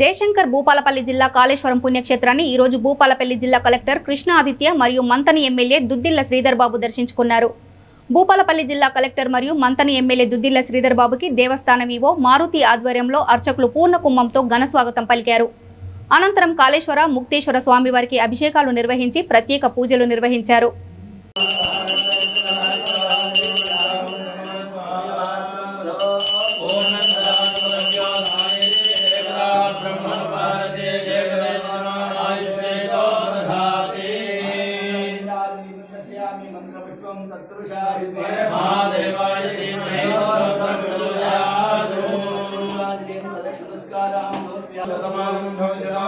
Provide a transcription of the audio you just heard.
జయశంకర్ భూపాలపల్లి జిల్లా కాళేశ్వరం పుణ్యక్షేత్రాన్ని ఈ రోజు భూపాలపల్లి జిల్లా కలెక్టర్ కృష్ణ ఆదిత్య మరియు మంతని ఎమ్మెల్యే దుద్దిల్ల శ్రీధర్ బాబు దర్శించుకున్నారు. భూపాలపల్లి జిల్లా కలెక్టర్ మరియు మంతని ఎమ్మెల్యే దుద్దిల్ల శ్రీధర్ బాబుకి దేవస్థానం ఈవో మారుతి ఆధ్వర్యంలో అర్చకులు పూర్ణ కుంభంతో ఘన స్వాగతం పలికారు. అనంతరం కాళేశ్వర ముక్తేశ్వర స్వామివారికి అభిషేకాలు నిర్వహించి ప్రత్యేక పూజలు నిర్వహించారు. मंत्रपुष्पं तत्पुरुषा विद्महे महादेवाय धीमहि तन्नस्तुयात् ॐ तदक्षुस्कारां भवत्या समानं भवत्या